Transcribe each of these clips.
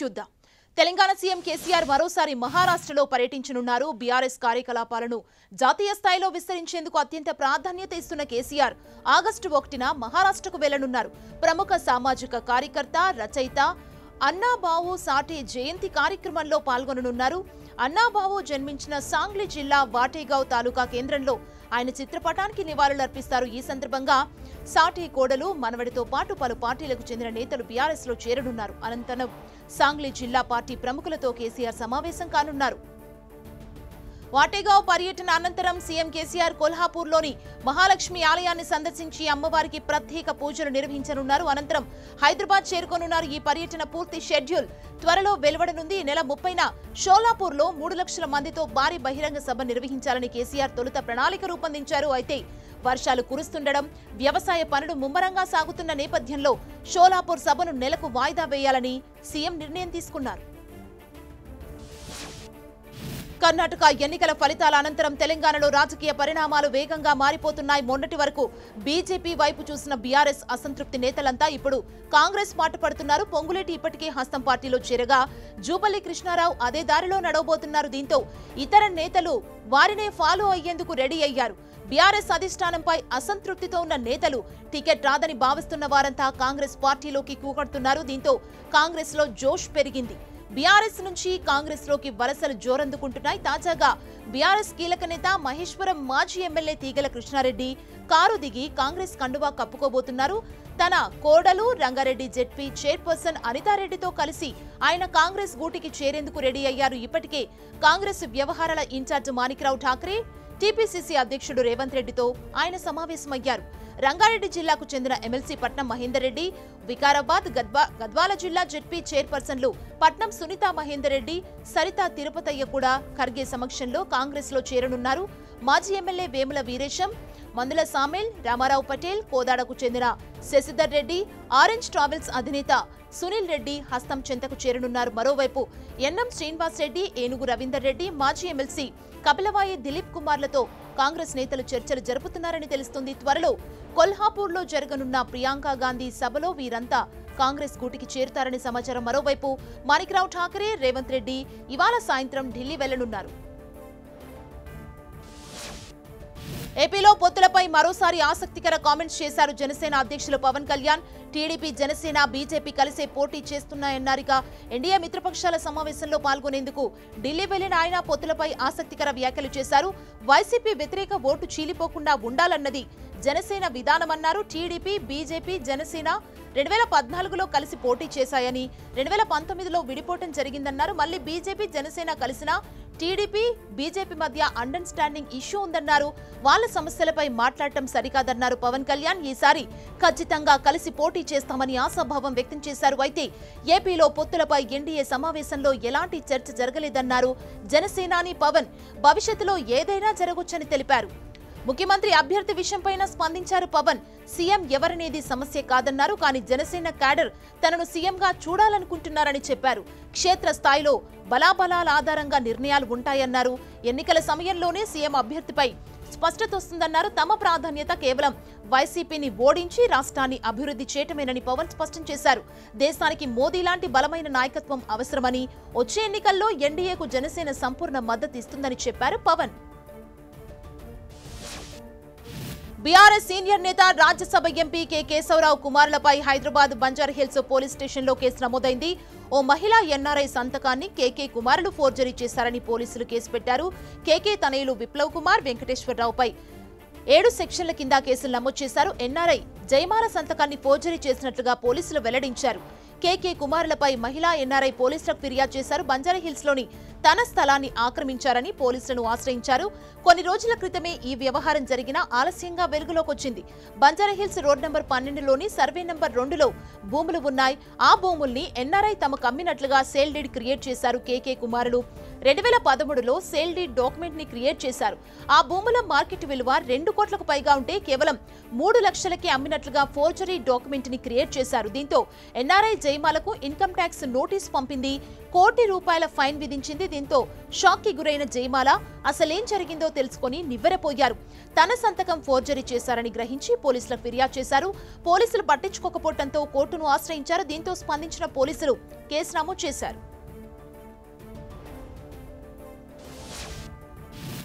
చూద్దాం. తెలంగాణ సీఎం కేసీఆర్ మరోసారి మహారాష్ట్రలో పర్యటించనున్నారు. బీఆర్ఎస్ కార్యకలాపాలను జాతీయ స్థాయిలో విస్తరించేందుకు అత్యంత ప్రాధాన్యత ఇస్తున్న కేసీఆర్ ఆగస్టు ఒకటిన మహారాష్ట్రకు వెళ్ళనున్నారు. ప్రముఖ సామాజిక కార్యకర్త రచయిత అన్నాబావు సాటే జయంతి కార్యక్రమంలో పాల్గొననున్నారు. అన్నాబావు జన్మించిన సాంగ్లీ జిల్లా వాటేగావ్ తాలూకా కేంద్రంలో ఆయన చిత్రపటానికి నివాళులర్పిస్తారు. ఈ సందర్భంగా సాటి కోడలు మనవడితో పాటు పలు పార్టీలకు చెందిన నేతలు బీఆర్ఎస్లో చేరనున్నారు. అనంతరం సాంగ్లీ జిల్లా పార్టీ ప్రముఖులతో కేసీఆర్ సమావేశం కానున్నారు. వాటేగావ్ పర్యటన అనంతరం సీఎం కేసీఆర్ కొల్హాపూర్లోని మహాలక్ష్మి ఆలయాన్ని సందర్శించి అమ్మవారికి ప్రత్యేక పూజలు నిర్వహించనున్నారు. అనంతరం హైదరాబాద్ చేరుకోనున్నారు. ఈ పర్యటన పూర్తి షెడ్యూల్ త్వరలో వెలువడనుంది. నెల ముప్పైన షోలాపూర్లో మూడు లక్షల మందితో భారీ బహిరంగ సభ నిర్వహించాలని కేసీఆర్ తొలుత ప్రణాళిక రూపొందించారు. అయితే వర్షాలు కురుస్తుండడం వ్యవసాయ పనులు ముమ్మరంగా సాగుతున్న నేపథ్యంలో షోలాపూర్ సభను నెలకు వాయిదా వేయాలని సీఎం నిర్ణయం తీసుకున్నారు. కర్ణాటక ఎన్నికల ఫలితాల అనంతరం తెలంగాణలో రాజకీయ పరిణామాలు వేగంగా మారిపోతున్నాయి. మొన్నటి వరకు బీజేపీ వైపు చూసిన బీఆర్ఎస్ అసంతృప్తి నేతలంతా ఇప్పుడు కాంగ్రెస్ మాట పడుతున్నారు. పొంగులేటి ఇప్పటికే హస్తం పార్టీలో చేరగా జూపల్లి కృష్ణారావు అదే దారిలో నడవబోతున్నారు. దీంతో ఇతర నేతలు వారినే ఫాలో అయ్యేందుకు రెడీ అయ్యారు. బీఆర్ఎస్ అధిష్టానంపై అసంతృప్తితో ఉన్న నేతలు టికెట్ రాదని భావిస్తున్న వారంతా కాంగ్రెస్ పార్టీలోకి కూకడుతున్నారు. దీంతో కాంగ్రెస్లో జోష్ పెరిగింది. బీఆర్ఎస్ నుంచి కాంగ్రెస్లోకి వలసలు జోరందుకుంటున్నాయి. తాజాగా బీఆర్ఎస్ కీలక నేత మహేశ్వరం మాజీ ఎమ్మెల్యే తీగల కృష్ణారెడ్డి కారు దిగి కాంగ్రెస్ కండువా కప్పుకోబోతున్నారు. తన కోడలు రంగారెడ్డి జెడ్పీ చైర్పర్సన్ అనితారెడ్డితో కలిసి ఆయన కాంగ్రెస్ గూటికి చేరేందుకు రెడీ అయ్యారు. ఇప్పటికే కాంగ్రెస్ వ్యవహారాల ఇన్ఛార్జ్ మాణిక్రావు ఠాక్రే టీపీసీసీ అధ్యక్షుడు రేవంత్ రెడ్డితో ఆయన సమావేశమయ్యారు. రంగారెడ్డి జిల్లాకు చెందిన ఎమ్మెల్సీ పట్నం మహేందర్ రెడ్డి వికారాబాద్ గద్వా గద్వాల జిల్లా జెడ్పీ చైర్పర్సన్లు పట్నం సునీత మహేందర్ రెడ్డి సరిత తిరుపతయ్య కూడా ఖర్గే సమక్షంలో కాంగ్రెస్లో చేరనున్నారు. మాజీ ఎమ్మెల్యే వేముల వీరేశం మందుల సామేల్ రామారావు పటేల్ కోదాడకు చెందిన శశిధర్ రెడ్డి ఆరెంజ్ ట్రావెల్స్ అధినేత సునీల్ రెడ్డి హస్తం చెంతకు చేరనున్నారు. మరోవైపు ఎన్ఎం శ్రీనివాస్ రెడ్డి ఏనుగు రవీందర్ రెడ్డి మాజీ ఎమ్మెల్సీ కపిలవాయి దిలీప్ కుమార్లతో కాంగ్రెస్ నేతలు చర్చలు జరుపుతున్నారని తెలుస్తుంది. త్వరలో కొల్హాపూర్లో జరగనున్న ప్రియాంక గాంధీ సభలో వీరంతా కాంగ్రెస్ గూటికి చేరుతారని సమాచారం. మరోవైపు మాణిక్రావు ఠాకరే రేవంత్ రెడ్డి ఇవాళ సాయంత్రం ఢిల్లీ వెళ్ళనున్నారు. ఏపీలో పొత్తులపై మరోసారి ఆసక్తికర కామెంట్స్ చేశారు జనసేన అధ్యక్షులు పవన్ కళ్యాణ్. టీడీపీ జనసేన బీజేపీ కలిసే పోటీ చేస్తున్నాయన్నారిక ఎన్డీఏ మిత్రపక్షాల సమావేశంలో పాల్గొనేందుకు ఢిల్లీ వెళ్ళిన ఆయన పొత్తులపై ఆసక్తికర వ్యాఖ్యలు చేశారు. వైసీపీ వ్యతిరేక ఓటు చీలిపోకుండా ఉండాలన్నది జనసేన విధానమన్నారు. టీడీపీ బీజేపీ జనసేన రెండు వేల పద్నాలుగులో కలిసి పోటీ చేశాయని రెండు వేల పంతొమ్మిదిలో విడిపోవటం జరిగిందన్నారు. మళ్ళీ బీజేపీ జనసేన కలిసినా టీడీపీ బీజేపీ మధ్య అండర్స్టాండింగ్ ఇష్యూ ఉందన్నారు. వాళ్ళ సమస్యలపై మాట్లాడటం సరికాదన్నారు పవన్ కళ్యాణ్. ఈసారి ఖచ్చితంగా కలిసి పోటీ చేస్తామని ఆశాభావం వ్యక్తం చేశారు. అయితే ఏపీలో పొత్తులపై ఎన్డీఏ సమావేశంలో ఎలాంటి చర్చ జరగలేదన్నారు జనసేనాని పవన్. భవిష్యత్తులో ఏదైనా జరగొచ్చని తెలిపారు. ముఖ్యమంత్రి అభ్యర్థి విషయంపైన స్పందించారు పవన్. సీఎం ఎవరనేది సమస్య కాదన్నారు కానీ జనసేన క్యాడర్ తనను సీఎంగా చూడాలనుకుంటున్నారని చెప్పారు. క్షేత్ర స్థాయిలో బలాబలాల ఆధారంగా నిర్ణయాలు ఉంటాయన్నారు. ఎన్నికల సమయంలోనే సీఎం అభ్యర్థిపై స్పష్టత వస్తుందన్నారు. తమ ప్రాధాన్యత కేవలం వైసీపీని ఓడించి రాష్ట్రాన్ని అభివృద్ధి చేయటమేనని పవన్ స్పష్టం చేశారు. దేశానికి మోదీ లాంటి బలమైన నాయకత్వం అవసరమని వచ్చే ఎన్నికల్లో ఎన్డీఏకు జనసేన సంపూర్ణ మద్దతు ఇస్తుందని చెప్పారు పవన్. బీఆర్ఎస్ సీనియర్ నేత రాజ్యసభ ఎంపీ కె కేశవరావు కుమారులపై హైదరాబాద్ బంజార్ హిల్స్ పోలీస్ స్టేషన్లో కేసు నమోదైంది. ఓ మహిళా ఎన్ఆర్ఐ సంతకాన్ని కేకే కుమారులు ఫోర్జరీ చేశారని పోలీసులు కేసు పెట్టారు. కేకే తనయులు విప్లవ్ కుమార్ వెంకటేశ్వరరావుపై ఏడు సెక్షన్ల కింద కేసులు నమోదు చేశారు. ఎన్ఆర్ఐ జయమాల సంతకాన్ని ఫోర్జరీ చేసినట్లుగా పోలీసులు వెల్లడించారు. కేకే కుమారులపై మహిళా ఎన్ఆర్ఐ పోలీసులకు ఫిర్యాదు చేశారు. బంజారాహిల్స్లోని తన స్థలాన్ని ఆక్రమించారని పోలీసులను ఆశ్రయించారు. కొన్ని రోజుల క్రితమే ఈ వ్యవహారం జరిగిన ఆలస్యంగా వెలుగులోకొచ్చింది. బంజారాహిల్స్ రోడ్ నంబర్ పన్నెండులోని సర్వే నెంబర్ రెండులో భూములు ఉన్నాయి. ఆ భూముల్ని ఎన్ఆర్ఐ తమకు అమ్మినట్లుగా సేల్ డీడ్ క్రియేట్ చేశారు కేకే కుమారులు. రెండు వేల పదమూడులో సేల్ డీడ్ డాక్యుమెంట్ని క్రియేట్ చేశారు. ఆ భూముల మార్కెట్ విలువ రెండు కోట్లకు పైగా ఉంటే కేవలం మూడు లక్షలకే అమ్మినట్లుగా ఫోర్జరీ డాక్యుమెంట్ని క్రియేట్ చేశారు. దీంతో ఎన్ఆర్ఐ జయమాలకు ఇన్కమ్ ట్యాక్స్ నోటీస్ పంపింది. కోటి రూపాయల ఫైన్ విధించింది. దీంతో షాక్కి గురైన జయమాల అసలేం జరిగిందో తెలుసుకుని నివ్వెరపోయారు. తన సంతకం ఫోర్జరీ చేశారని గ్రహించి పోలీసులకు ఫిర్యాదు చేశారు. పోలీసులు పట్టించుకోకపోవడంతో కోర్టును ఆశ్రయించారు. దీంతో స్పందించిన పోలీసులు కేసు నమోదు చేశారు.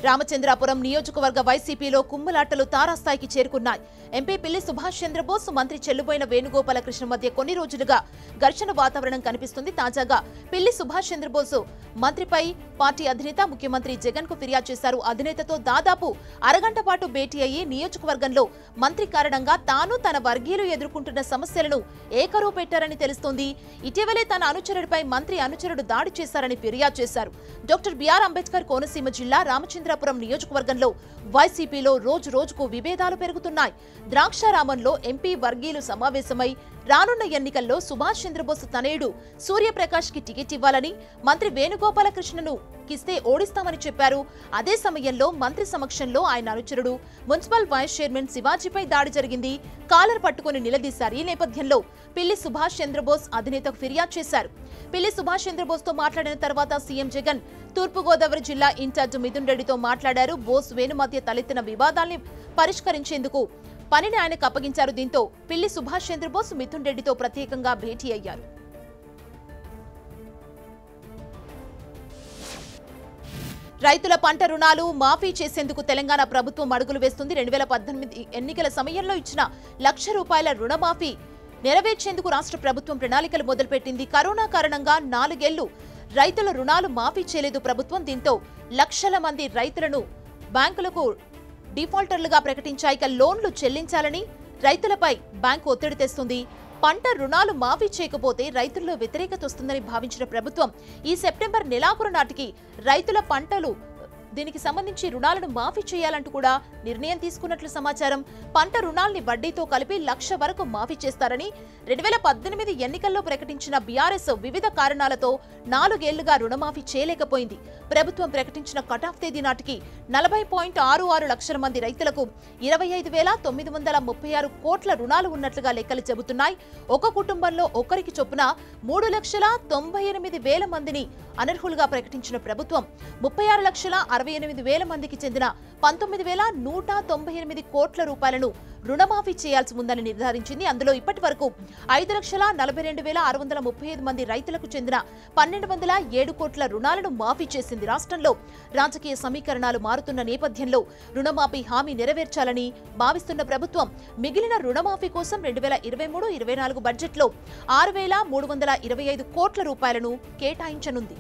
రామచంద్రాపురం నియోజకవర్గ వైసీపీలో కుమ్ములాటలు తారాస్థాయికి చేరుకున్నాయి. ఎంపీ పిల్లి సుభాష్ చంద్రబోస్ మంత్రి చెల్లుబోయిన వేణుగోపాలకృష్ణ మధ్య కొన్ని రోజులుగా ఘర్షణ వాతావరణం కనిపిస్తుంది. తాజాగా పిల్లి సుభాష్ చంద్రబోస్ మంత్రిపై పార్టీ అధినేత ముఖ్యమంత్రి జగన్కు ఫిర్యాదు చేశారు. అధినేతతో దాదాపు అరగంట పాటు భేటీ అయ్యి నియోజకవర్గంలో మంత్రి కారణంగా తాను తన వర్గీయులు ఎదుర్కొంటున్న సమస్యలను ఏకరువు పెట్టారని తెలుస్తోంది. ఇటీవలే తన అనుచరుడిపై మంత్రి అనుచరుడు దాడి చేశారని ఫిర్యాదు చేశారు. డాక్టర్ బిఆర్ అంబేద్కర్ కోనసీమ జిల్లా రామచంద్ర రామచంద్రాపురం నియోజకవర్గంలో వైసీపీలో రోజు రోజుకు విభేదాలు పెరుగుతున్నాయి. ద్రాక్షారామంలో ఎంపీ వర్గీయులు సమావేశమై రానున్న ఎన్నికల్లో సుభాష్ చంద్రబోస్ తనయుడు సూర్యప్రకాష్కి టికెట్ ఇవ్వాలని మంత్రి వేణుగోపాలకృష్ణను కిస్తే ఓడిస్తామని చెప్పారు. అదే సమయంలో మంత్రి సమక్షంలో ఆయన అనుచరుడు మున్సిపల్ వైస్ చైర్మన్ శివాజీపై దాడి జరిగింది. కాలర్ పట్టుకుని నిలదీశారు. ఈ నేపథ్యంలో పిల్లి సుభాష్ చంద్రబోస్ అధినేతకు ఫిర్యాదు చేశారు. పిల్లి సుభాష్ చంద్రబోస్తో మాట్లాడిన తర్వాత సీఎం జగన్ తూర్పుగోదావరి జిల్లా ఇన్ఛార్జ్ మిథున్ రెడ్డితో మాట్లాడారు. బోస్ వేణు మధ్య తలెత్తిన వివాదాల్ని పరిష్కరించేందుకు పనిని ఆయనకు అప్పగించారు. దీంతో పిల్లి సుభాష్ చంద్రబోస్ మిథున్ రెడ్డితో ప్రత్యేకంగా భేటీ అయ్యారు. రైతుల పంట రుణాలు మాఫీ చేసేందుకు తెలంగాణ ప్రభుత్వం అడుగులు వేస్తుంది. రెండు వేల పద్దెనిమిది ఎన్నికల సమయంలో ఇచ్చిన లక్ష రూపాయల రుణమాఫీ నెరవేర్చేందుకు రాష్ట్ర ప్రభుత్వం ప్రణాళికలు మొదలుపెట్టింది. కరోనా కారణంగా నాలుగేళ్ళు రైతుల రుణాలు మాఫీ చేయలేదు ప్రభుత్వం. దీంతో లక్షల మంది రైతులను బ్యాంకులకు డిఫాల్టర్లుగా ప్రకటించాయి ఇక లోన్లు చెల్లించాలని రైతులపై బ్యాంకు ఒత్తిడి తెస్తుంది. పంట రుణాలు మాఫీ చేయకపోతే రైతుల్లో వ్యతిరేకత వస్తుందని భావించిన ప్రభుత్వం ఈ సెప్టెంబర్ నెలాఖరు నాటికి రైతుల పంటలు దీనికి సంబంధించి రుణాలను మాఫీ చేయాలంటూ కూడా నిర్ణయం తీసుకున్నట్లు సమాచారం. పంట రుణాల్ని వడ్డీతో కలిపి లక్ష వరకు మాఫీ చేస్తారని రెండు వేల పద్దెనిమిది ఎన్నికల్లో ప్రకటించిన బీఆర్ఎస్ వివిధ కారణాలతో నాలుగేళ్ళుగా రుణమాఫీ చేయలేకపోయింది. ప్రభుత్వం ప్రకటించిన కటాఫ్ తేదీ నాటికి నలభై పాయింట్ ఆరు ఆరు లక్షల మంది రైతులకు ఇరవై ఐదు వేల తొమ్మిది వందల ముప్పై ఆరు కోట్ల రుణాలు ఉన్నట్లుగా లెక్కలు చెబుతున్నాయి. ఒక కుటుంబంలో ఒకరికి చొప్పున మూడు లక్షల తొంభై ఎనిమిది వేల మందిని అనర్హులుగా ప్రకటించిన ప్రభుత్వం ముప్పై ఆరు లక్షల అరవై ఎనిమిది వేల మందికి చెందిన పంతొమ్మిది వేల నూట తొంభై ఎనిమిది కోట్ల రూపాయలను రుణమాఫీ చేయాల్సి ఉందని నిర్ధారించింది. అందులో ఇప్పటి వరకు ఐదు లక్షల నలభై రెండు వేల ఆరు వందల ముప్పై ఐదు మంది రైతులకు చెందిన పన్నెండు వందల ఏడు కోట్ల రుణాలను మాఫీ చేసింది రాష్ట్రంలో. రాజకీయ సమీకరణాలు మారుతున్న నేపథ్యంలో రుణమాఫీ హామీ నెరవేర్చాలని భావిస్తున్న ప్రభుత్వం మిగిలిన రుణమాఫీ కోసం రెండు వేల ఇరవై మూడు ఇరవై నాలుగు బడ్జెట్లో ఆరు వేల మూడు వందల ఇరవై ఐదు కోట్ల రూపాయలను కేటాయించనుంది.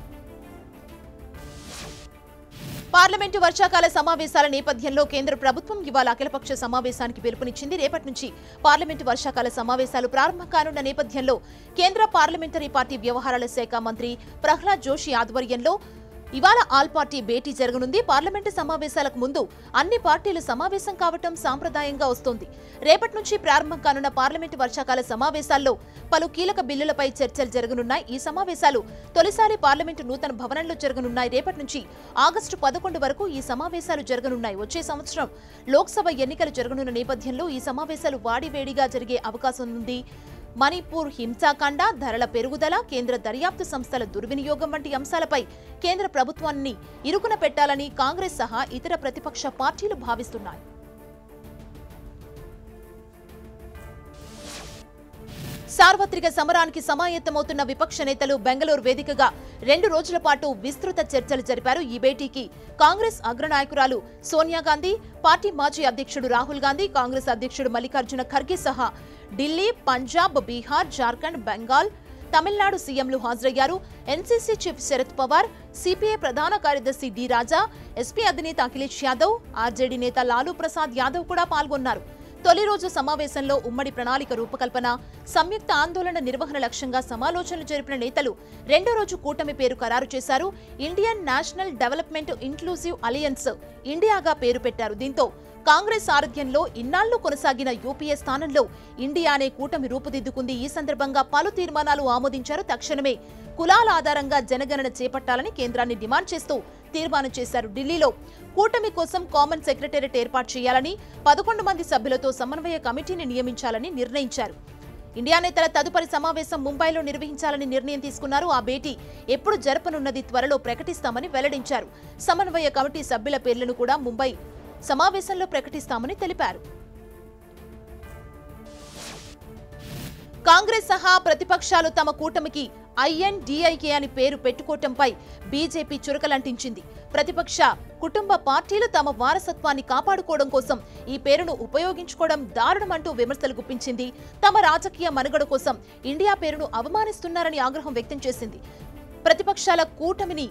పార్లమెంటు వర్షాకాల సమావేశాల నేపథ్యంలో కేంద్ర ప్రభుత్వం ఇవాళ అఖిలపక్ష సమావేశానికి పిలుపునిచ్చింది. రేపటి నుంచి పార్లమెంటు వర్షాకాల సమావేశాలు ప్రారంభం కానున్న నేపథ్యంలో కేంద్ర పార్లమెంటరీ పార్టీ వ్యవహారాల శాఖ మంత్రి ప్రహ్లాద్ జోషి ఆధ్వర్యంలో ఇవాళ ఆల్ పార్టీ భేటీ జరగనుంది. పార్లమెంటు సమావేశాలకు ముందు అన్ని పార్టీలు సమావేశం కావటం సాంప్రదాయంగా వస్తోంది. రేపటి నుంచి ప్రారంభం కానున్న పార్లమెంటు వర్షాకాల సమావేశాల్లో పలు కీలక బిల్లులపై చర్చలు జరగనున్నాయి. ఈ సమావేశాలు తొలిసారి పార్లమెంటు నూతన భవనంలో జరగనున్నాయి. రేపటి నుంచి ఆగస్టు పదకొండు వరకు ఈ సమావేశాలు జరగనున్నాయి. వచ్చే సంవత్సరం లోక్సభ ఎన్నికలు జరగనున్న నేపథ్యంలో ఈ సమావేశాలు వాడివేడిగా జరిగే అవకాశం ఉంది. మణిపూర్ హింసాకాండ ధరల పెరుగుదల కేంద్ర దర్యాప్తు సంస్థల దుర్వినియోగం వంటి అంశాలపై కేంద్ర ప్రభుత్వాన్ని ఇరుకున పెట్టాలని కాంగ్రెస్ సహా ఇతర ప్రతిపక్ష పార్టీలు భావిస్తున్నాయి. సార్వత్రిక సమరానికి సమాయత్తమవుతున్న విపక్ష నేతలు బెంగళూరు వేదికగా రెండు రోజుల పాటు విస్తృత చర్చలు జరిపారు ఈ భేటీకి. కాంగ్రెస్ అగ్రనాయకురాలు సోనియా గాంధీ పార్టీ మాజీ అధ్యక్షుడు రాహుల్ గాంధీ కాంగ్రెస్ అధ్యక్షుడు మల్లికార్జున ఖర్గే సహా ఢిల్లీ పంజాబ్ బీహార్ జార్ఖండ్ బెంగాల్ తమిళనాడు సీఎంలు హాజరయ్యారు. NCC chief Sharad Pawar CPI ప్రధాన కార్యదర్శి డి రాజా ఎస్పీ అధినేత అఖిలేష్ యాదవ్ ఆర్జేడీ నేత లాలూ ప్రసాద్ యాదవ్ కూడా పాల్గొన్నారు. తొలి రోజు సమావేశంలో ఉమ్మడి ప్రణాళిక రూపకల్పన సంయుక్త ఆందోళన నిర్వహణ లక్ష్యంగా సమాలోచనలు జరిపిన నేతలు రెండో రోజు కూటమి పేరు ఖరారు చేశారు. Indian national development inclusive alliance ఇండియాగా పేరు పెట్టారు దీంతో. కాంగ్రెస్ సారథ్యంలో ఇన్నాళ్ళు కొనసాగిన యూపీఏ స్థానంలో ఇండియా అనే కూటమి రూపుదిద్దుకుంది. ఈ సందర్భంగా పలు తీర్మానాలు ఆమోదించారు. తక్షణమే కులాల ఆధారంగా జనగణన చేపట్టాలని కేంద్రాన్ని డిమాండ్ చేస్తూ తీర్మానం చేశారు ఢిల్లీలో. కూటమి కోసం కామన్ సెక్రటేరియట్ ఏర్పాటు చేయాలని పదకొండు మంది సభ్యులతో సమన్వయ కమిటీని నియమించాలని నిర్ణయించారు. ఇండియా నేతల తదుపరి సమావేశం ముంబైలో నిర్వహించాలని నిర్ణయం తీసుకున్నారు. ఆ భేటీ ఎప్పుడు జరపనున్నది త్వరలో ప్రకటిస్తామని వెల్లడించారు. సమన్వయ కమిటీ సభ్యుల పేర్లను కూడా ముంబై సమావేశంలో ప్రకటిస్తామని తెలిపారు. కాంగ్రెస్ సహా ప్రతిపక్షాలు తమ కూటమికి ఐఎన్డీఐకే అని పేరు పెట్టుకోవటంపై బీజేపీ చురకలంటించింది. ప్రతిపక్ష కుటుంబ పార్టీలు తమ వారసత్వాన్ని కాపాడుకోవడం కోసం ఈ పేరును ఉపయోగించుకోవడం దారుణమంటూ విమర్శలు గుప్పించింది. తమ రాజకీయ మనుగడ కోసం ఇండియా పేరును అవమానిస్తున్నారని ఆగ్రహం వ్యక్తం చేసింది. ప్రతిపక్షాల కూటమిని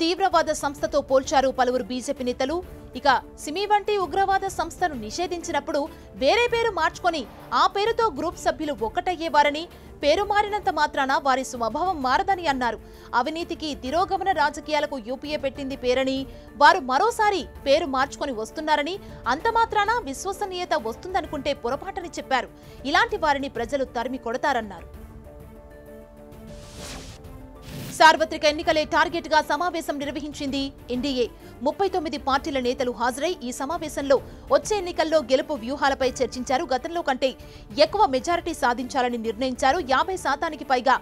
తీవ్రవాద సంస్థతో పోల్చారు పలువురు బీజేపీ నేతలు. ఇక సిమి వంటి ఉగ్రవాద సంస్థను నిషేధించినప్పుడు వేరే పేరు మార్చుకొని ఆ పేరుతో గ్రూప్ సభ్యులు ఒక్కటయ్యేవారని పేరు మారినంత మాత్రాన వారి స్వభావం మారదని అన్నారు. అవినీతికి తిరోగమన రాజకీయాలకు యూపీఏ పెట్టింది పేరని వారు మరోసారి పేరు మార్చుకొని వస్తున్నారని అంత మాత్రాన విశ్వసనీయత వస్తుందనుకుంటే పొరపాటని చెప్పారు. ఇలాంటి వారిని ప్రజలు తరిమి కొడతారన్నారు. సార్వత్రిక ఎన్నికలే టార్గెట్గా సమావేశం నిర్వహించింది ఎన్డీఏ. ముప్పై తొమ్మిది పార్టీల నేతలు హాజరై ఈ సమావేశంలో వచ్చే ఎన్నికల్లో గెలుపు వ్యూహాలపై చర్చించారు. గతంలో కంటే ఎక్కువ మెజారిటీ సాధించాలని నిర్ణయించారు. యాభై శాతానికి పైగా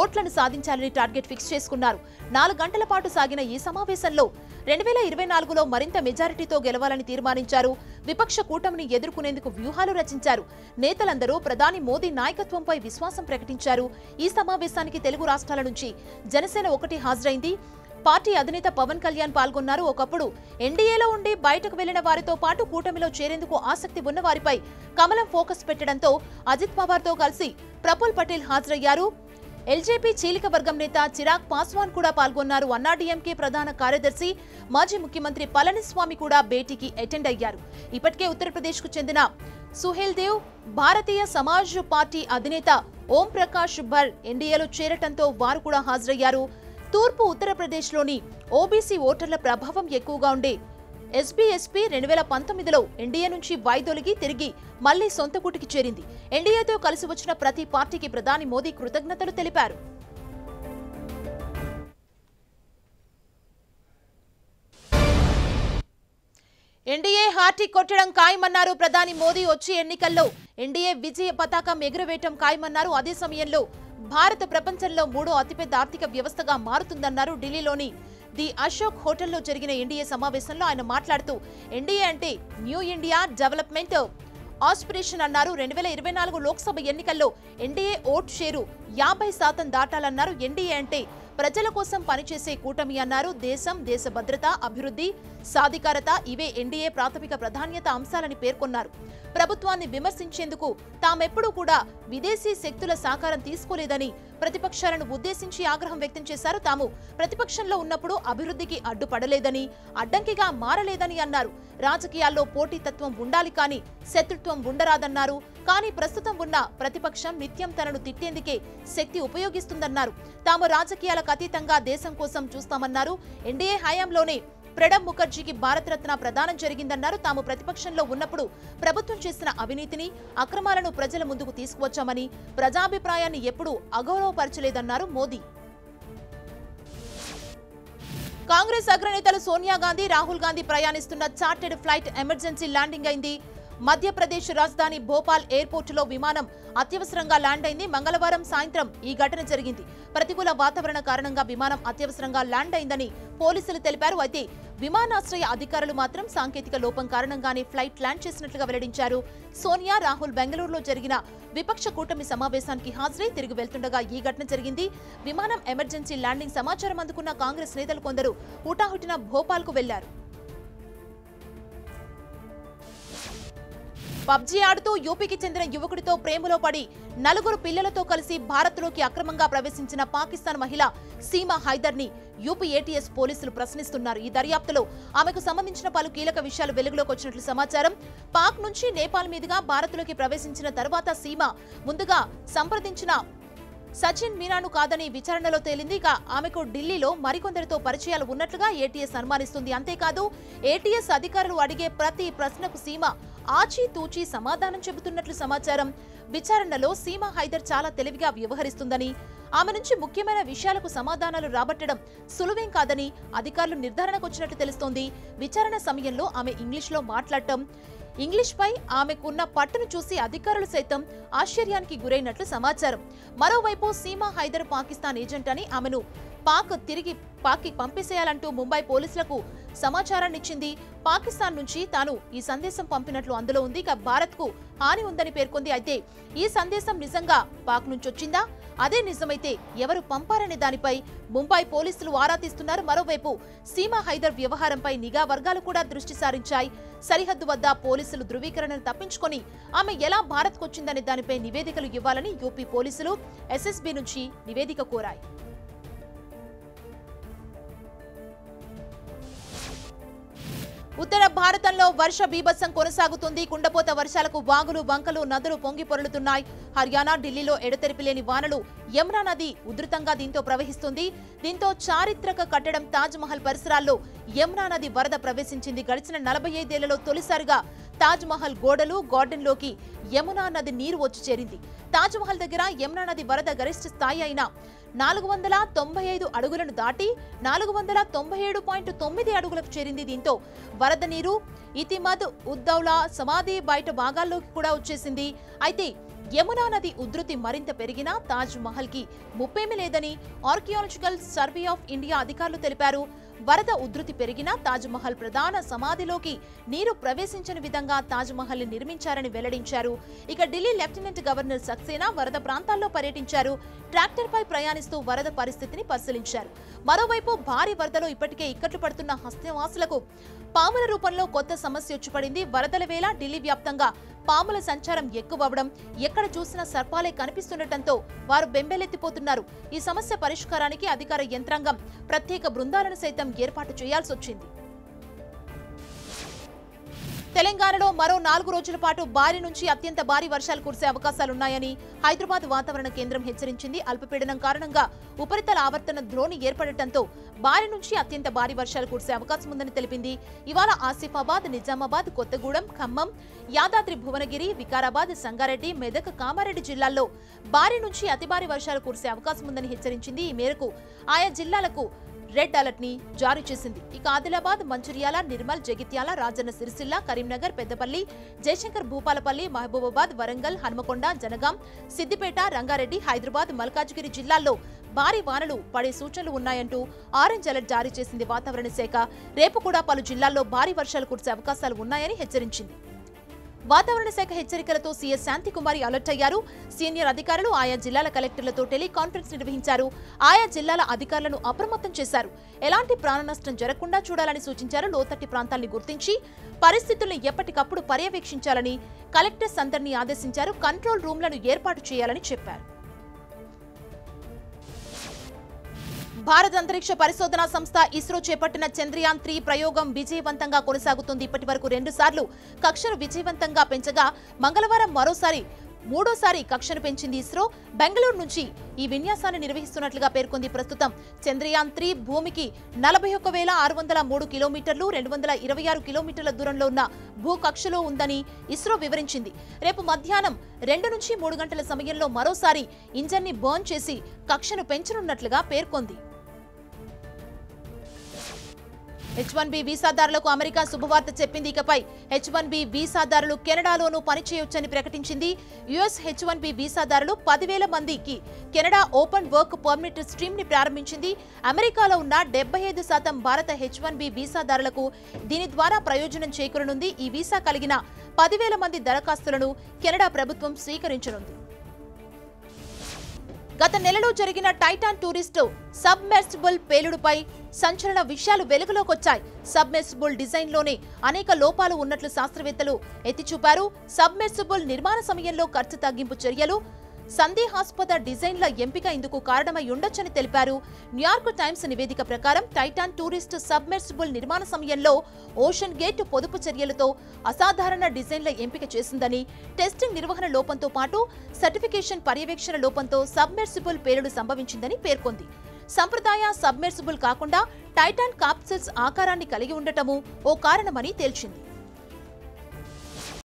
ఓట్లను సాధించాలని టార్గెట్ ఫిక్స్ చేసుకున్నారు. నాలుగు గంటల పాటు సాగిన ఈ సమావేశంలో రెండు వేల ఇరవై నాలుగులో మరింత మెజారిటీతో గెలవాలని తీర్మానించారు. విపక్ష కూటమిని ఎదుర్కొనేందుకు వ్యూహాలు రచించారు. నేతలందరూ ప్రధాని మోదీ నాయకత్వంపై విశ్వాసం ప్రకటించారు. ఈ సమావేశానికి తెలుగు రాష్ట్రాల నుంచి జనసేన ఒకటి హాజరైంది. పార్టీ అధినేత పవన్ కళ్యాణ్ పాల్గొన్నారు. ఒకప్పుడు ఎన్డీఏలో ఉండి బయటకు వెళ్ళిన వారితో పాటు కూటమిలో చేరేందుకు ఆసక్తి ఉన్న వారిపై కమలం ఫోకస్ పెట్టడంతో అజిత్ పవార్తో కలిసి ప్రఫుల్ పటేల్ హాజరయ్యారు. ఎల్జేపీ చీలిక వర్గం నేత చిరాగ్ పాస్వాన్ కూడా పాల్గొన్నారు. అన్నాడీఎంకే ప్రధాన కార్యదర్శి మాజీ ముఖ్యమంత్రి పళనిస్వామి కూడా భేటీకి అటెండ్ అయ్యారు. ఇప్పటికే ఉత్తరప్రదేశ్కు చెందిన సుహేల్ దేవ్ భారతీయ సమాజ్ పార్టీ అధినేత ఓం ప్రకాష్ భర్ ఎన్డీఏలో చేరటంతో వారు కూడా హాజరయ్యారు. తూర్పు ఉత్తరప్రదేశ్లోని ఓబీసీ ఓటర్ల ప్రభావం ఎక్కువగా ఉండే ఎస్బీఎస్పీ రెండు వేల పంతొమ్మిదిలో ఎన్డీఏ నుంచి వైదొలిగి తిరిగి మళ్ళీ సొంత గుటికి చేరింది. ఎన్డీఏతో కలిసి వచ్చిన ప్రతి పార్టీకి ప్రధాని మోదీ కృతజ్ఞతలు తెలిపారు. ఎన్డీఏ హార్టీ కొట్టడం ఖాయమన్నారు ప్రధాని మోదీ వచ్చే ఎన్నికల్లో ఎన్డీఏ విజయ పతాకం ఎగురవేయటం ఖాయమన్నారు. అదే సమయంలో భారత ప్రపంచంలో మూడో అతిపెద్ద ఆర్థిక వ్యవస్థగా మారుతుందన్నారు ఢిల్లీలోని ది అశోక్ హోటల్లో జరిగిన ఎన్డీఏ సమావేశంలో ఆయన మాట్లాడుతూ ఎన్డీఏ అంటే న్యూ ఇండియా డెవలప్మెంట్ ఆస్పిరేషన్ అన్నారు. రెండు వేల ఇరవై నాలుగు లోక్సభ ఎన్నికల్లో ఎన్డీఏ ఓట్ షేరు యాభై శాతం దాటాలన్నారు. ఎన్డీఏ అంటే ప్రజల కోసం పనిచేసే కూటమి అన్నారు. దేశం దేశ భద్రత అభివృద్ధి సాధికారత ఇవే ఎన్డీఏ ప్రాథమిక ప్రాధాన్యత అంశాలని పేర్కొన్నారు. ప్రభుత్వాన్ని విమర్శించేందుకు తామెప్పుడూ కూడా విదేశీ శక్తుల సహకారం తీసుకోలేదని ప్రతిపక్షాలను ఉద్దేశించి ఆగ్రహం వ్యక్తం చేశారు. తాము ప్రతిపక్షంలో ఉన్నప్పుడు అభివృద్ధికి అడ్డుపడలేదని అడ్డంకిగా మారలేదని అన్నారు. రాజకీయాల్లో పోటీతత్వం ఉండాలి కానీ శత్రుత్వం ఉండరాదన్నారు. కానీ ప్రస్తుతం ఉన్న ప్రతిపక్షం నిత్యం తనను తిట్టేందుకే శక్తి ఉపయోగిస్తుందన్నారు. తాము రాజకీయాలకు అతీతంగా దేశం కోసం చూస్తామన్నారు. ఎన్డీఏ హయాంలోనే ప్రణబ్ ముఖర్జీకి భారతరత్న ప్రదానం జరిగిందన్నారు. తాము ప్రతిపక్షంలో ఉన్నప్పుడు ప్రభుత్వం చేసిన అవినీతిని అక్రమాలను ప్రజల ముందుకు తీసుకువచ్చామని ప్రజాభిప్రాయాన్ని ఎప్పుడూ అగౌరవపరచలేదన్నారు మోదీ. కాంగ్రెస్ అగ్రనేతలు సోనియా గాంధీ రాహుల్ గాంధీ ప్రయాణిస్తున్న చార్టెడ్ ఫ్లైట్ ఎమర్జెన్సీ ల్యాండింగ్ అయింది. మధ్యప్రదేశ్ రాజధాని భోపాల్ ఎయిర్పోర్టులో విమానం అత్యవసరంగా ల్యాండ్ అయింది. మంగళవారం సాయంత్రం ఈ ఘటన జరిగింది. ప్రతికూల వాతావరణ కారణంగా విమానం అత్యవసరంగా ల్యాండ్ అయిందని పోలీసులు తెలిపారు. అయితే విమానాశ్రయ అధికారులు మాత్రం సాంకేతిక లోపం కారణంగానే ఫ్లైట్ ల్యాండ్ చేసినట్లుగా వెల్లడించారు. సోనియా రాహుల్ బెంగళూరులో జరిగిన విపక్ష కూటమి సమావేశానికి హాజరై తిరిగి వెళ్తుండగా ఈ ఘటన జరిగింది. విమానం ఎమర్జెన్సీ ల్యాండింగ్ సమాచారం అందుకున్న కాంగ్రెస్ నేతలు కొందరు హుటాహుటిన భోపాల్కు వెళ్ళారు. పబ్జీ ఆడుతూ యూపీకి చెందిన యువకుడితో ప్రేమలో పడి నలుగురు పిల్లలతో కలిసి భారత్లోకి అక్రమంగా ప్రవేశించిన పాకిస్తాన్ మహిళ సీమా హైదర్ని యూపీ ఏటీఎస్ పోలీసులు ప్రశ్నిస్తున్నారు. ఈ దర్యాప్తులో ఆమెకు సంబంధించిన పలు కీలక విషయాలు వెలుగులోకి వచ్చినట్లు సమాచారం. పాక్ నుంచి నేపాల్ మీదుగా భారత్లోకి ప్రవేశించిన తర్వాత సీమ ముందుగా సంప్రదించిన సచిన్ మీనాను కాదని విచారణలో తేలింది. ఇక ఆమెకు ఢిల్లీలో మరికొందరితో పరిచయాలు ఉన్నట్లుగా ఏటీఎస్ అనుమానిస్తుంది. అంతేకాదు ఏటీఎస్ అధికారులు అడిగే ప్రతి ప్రశ్నకు సీమ ఆచితూచి సమాధానం చెబుతున్నట్లు సమాచారం. విచారణలో సీమా హైదర్ చాలా తెలివిగా వ్యవహరిస్తుందని ఆమె నుంచి ముఖ్యమైన విషయాలకు సమాధానాలు రాబట్టడం సులువేం కాదని అధికారులు నిర్ధారణకు వచ్చినట్లు తెలుస్తోంది. విచారణ సమయంలో ఆమె ఇంగ్లీష్లో మాట్లాడటం ఇంగ్లీష్పై ఆమెకున్న పట్టును చూసి అధికారులు సైతం ఆశ్చర్యానికి గురైనట్లు సమాచారం. మరోవైపు సీమా హైదర్ పాకిస్తాన్ ఏజెంట్ అని ఆమెను పాక్ తిరిగి పాక్కి పంపేసేయాలంటూ ముంబై పోలీసులకు సమాచారాన్ని ఇచ్చింది పాకిస్తాన్ నుంచి తాను ఈ సందేశం పంపినట్లు అందులో ఉంది. ఇక భారత్కు హాని ఉందని పేర్కొంది. అయితే ఈ సందేశం నిజంగా పాక్ నుంచి వచ్చిందా? అదే నిజమైతే ఎవరు పంపారనే దానిపై ముంబై పోలీసులు ఆరా తీస్తున్నారు. మరోవైపు సీమా హైదర్ వ్యవహారంపై నిఘా వర్గాలు కూడా దృష్టి సారించాయి. సరిహద్దు వద్ద పోలీసులు ధృవీకరణను తప్పించుకొని ఆమె ఎలా భారత్కు వచ్చిందనే దానిపై నివేదికలు ఇవ్వాలని యూపీ పోలీసులు ఎస్ఎస్బీ నుంచి నివేదిక కోరాయి. ఉత్తర భారతంలో వర్ష బీభత్సం కొనసాగుతుంది. కుండపోత వర్షాలకు వాగులు వంకలు నదులు పొంగి పొరలుతున్నాయి. హర్యానా ఢిల్లీలో ఎడతెరిపి లేని వానలు యమునా నది ఉధృతంగా దీంతో ప్రవహిస్తుంది. దీంతో చారిత్రక కట్టడం తాజ్ మహల్ పరిసరాల్లో యమునా నది వరద ప్రవేశించింది. గడిచిన నలభై ఐదేళ్ళలో తొలిసారిగా తాజ్ మహల్ గోడలు గార్డెన్లోకి యమునా నది నీరు వచ్చి చేరింది. తాజ్ మహల్ దగ్గర యమునా నది వరద గరిష్ట స్థాయి అయిన నాలుగు వందల తొంభై ఐదు అడుగులను దాటి నాలుగు వందల తొంభై ఏడు పాయింట్ తొమ్మిది అడుగులకు చేరింది దీంతో వరద నీరు ఇతిమద్ ఉద్దౌలా సమాధి బయట భాగాల్లోకి కూడా వచ్చేసింది. అయితే యమునా నది ఉధృతి మరింత పెరిగినా తాజ్ మహల్కి ముప్పేమీ లేదని ఆర్కియాలజికల్ సర్వే ఆఫ్ ఇండియా అధికారులు తెలిపారు. వరద ఉధృతి పెరిగినా తాజ్మహల్ ప్రధాన సమాధిలోకి నీరు ప్రవేశించని విధంగా తాజ్మహల్ని నిర్మించారని వెల్లడించారు. ఇక ఢిల్లీ లెఫ్టినెంట్ గవర్నర్ సక్సేనా వరద ప్రాంతాల్లో పర్యటించారు. ట్రాక్టర్ పై ప్రయాణిస్తూ వరద పరిస్థితిని పరిశీలించారు. మరోవైపు భారీ వరదలో ఇప్పటికే ఇక్కట్లు పడుతున్న హస్తవాసులకు పాముల రూపంలో కొత్త సమస్య వచ్చిపడింది వరదల వేళ ఢిల్లీ వ్యాప్తంగా పాముల సంచారం ఎక్కువవడం ఎక్కడ చూసినా సర్పాలే కనిపిస్తుండటంతో వారు బెంబెలెత్తిపోతున్నారు. ఈ సమస్య పరిష్కారానికి అధికార యంత్రాంగం ప్రత్యేక బృందాలను సైతం ఏర్పాటు చేయాల్సి వచ్చింది తెలంగాణలో మరో నాలుగు రోజుల పాటు భారీ నుంచి అత్యంత భారీ వర్షాలు కురిసే అవకాశాలున్నాయని హైదరాబాద్ వాతావరణ కేంద్రం హెచ్చరించింది. అల్పపీడనం కారణంగా ఉపరితల ఆవర్తన ద్రోణి ఏర్పడటంతో భారీ నుంచి అత్యంత భారీ వర్షాలు కురిసే అవకాశం ఉందని తెలిపింది. ఇవాళ ఆసిఫాబాద్ నిజామాబాద్ కొత్తగూడెం ఖమ్మం యాదాద్రి భువనగిరి వికారాబాద్ సంగారెడ్డి మెదక్ కామారెడ్డి జిల్లాల్లో భారీ నుంచి అతి భారీ వర్షాలు కురిసే అవకాశం ఉందని హెచ్చరించింది. ఈ మేరకు ఆయా జిల్లాలకు రెడ్ అలర్ట్ని జారీ చేసింది. ఇక ఆదిలాబాద్ మంచిర్యాల నిర్మల్ జగిత్యాల రాజన్న సిరిసిల్ల కరీంనగర్ పెద్దపల్లి జయశంకర్ భూపాలపల్లి మహబూబాబాద్ వరంగల్ హన్మకొండ జనగాం సిద్దిపేట రంగారెడ్డి హైదరాబాద్ మల్కాజ్గిరి జిల్లాల్లో భారీ వానలు పడే సూచనలు ఉన్నాయంటూ ఆరెంజ్ అలర్ట్ జారీ చేసింది వాతావరణ శాఖ. రేపు కూడా పలు జిల్లాల్లో భారీ వర్షాలు కురిసే అవకాశాలు ఉన్నాయని హెచ్చరించింది. వాతావరణ శాఖ హెచ్చరికలతో సీఎస్ శాంతికుమారి అలర్ట్ అయ్యారు. సీనియర్ అధికారులు ఆయా జిల్లాల కలెక్టర్లతో టెలికాన్ఫరెన్స్ నిర్వహించారు. ఆయా జిల్లాల అధికారులను అప్రమత్తం చేశారు. ఎలాంటి ప్రాణ నష్టం జరగకుండా చూడాలని సూచించారు. లోతట్టి ప్రాంతాల్ని గుర్తించి పరిస్థితుల్ని ఎప్పటికప్పుడు పర్యవేక్షించాలని కలెక్టర్స్ అందరినీ ఆదేశించారు. కంట్రోల్ రూమ్లను ఏర్పాటు చేయాలని చెప్పారు. భారత అంతరిక్ష పరిశోధనా సంస్థ ఇస్రో చేపట్టిన చంద్రయాన్ త్రీ ప్రయోగం విజయవంతంగా కొనసాగుతుంది. ఇప్పటి వరకు రెండుసార్లు కక్షను విజయవంతంగా పెంచగా మంగళవారం మరోసారి మూడోసారి కక్షను పెంచింది ఇస్రో. బెంగళూరు నుంచి ఈ విన్యాసాన్ని నిర్వహిస్తున్నట్లుగా పేర్కొంది ప్రస్తుతం. చంద్రయాన్ త్రీ భూమికి నలభై ఒక్క వేల ఆరు వందల మూడు కిలోమీటర్లు రెండు వందల ఇరవై ఆరు కిలోమీటర్ల దూరంలో ఉన్న భూ కక్షలో ఉందని ఇస్రో వివరించింది. రేపు మధ్యాహ్నం రెండు నుంచి మూడు గంటల సమయంలో మరోసారి ఇంజన్ని బర్న్ చేసి కక్షను పెంచనున్నట్లుగా పేర్కొంది. హెచ్ వన్ బి వీసాదారులకు అమెరికా శుభవార్త చెప్పింది. ఇకపై హెచ్ వన్ బి వీసాదారులు కెనడాలోనూ పనిచేయొచ్చని ప్రకటించింది. యుఎస్ హెచ్ వన్ బి వీసాదారులు పదివేల మందికి కెనడా ఓపెన్ వర్క్ పర్మిట్ స్ట్రీమ్ని ప్రారంభించింది. అమెరికాలో ఉన్న డెబ్బై ఐదు శాతం భారత హెచ్ వన్ బి వీసాదారులకు దీని ద్వారా ప్రయోజనం చేకూరనుంది. ఈ వీసా కలిగిన పదివేల మంది దరఖాస్తులను కెనడా ప్రభుత్వం స్వీకరించనుంది. గత నెలలో జరిగిన టైటాన్ టూరిస్టు సబ్మెర్సిబుల్ పేలుడుపై సంచలన విషయాలు వెలుగులోకొచ్చాయి. సబ్మెర్సిబుల్ డిజైన్లోనే అనేక లోపాలు ఉన్నట్లు శాస్త్రవేత్తలు ఎత్తిచూపారు. సబ్మెర్సిబుల్ నిర్మాణ సమయంలో ఖర్చు తగ్గింపు చర్యలు సందేహాస్పద డిజైన్ల ఎంపిక ఇందుకు కారణమై ఉండొచ్చని తెలిపారు. న్యూయార్క్ టైమ్స్ నివేదిక ప్రకారం టైటాన్ టూరిస్ట్ సబ్మెర్సిబుల్ నిర్మాణ సమయంలో ఓషన్ గేట్ పొదుపు చర్యలతో అసాధారణ డిజైన్ల ఎంపిక చేసిందని టెస్టింగ్ నిర్వహణ లోపంతో పాటు సర్టిఫికేషన్ పర్యవేక్షణ లోపంతో సబ్మెర్సిబుల్ పేలుడు సంభవించిందని పేర్కొంది. సంప్రదాయ సబ్మెర్సిబుల్ కాకుండా టైటాన్ కాప్సిల్స్ ఆకారాన్ని కలిగి ఉండటము ఓ కారణమని తేల్చింది.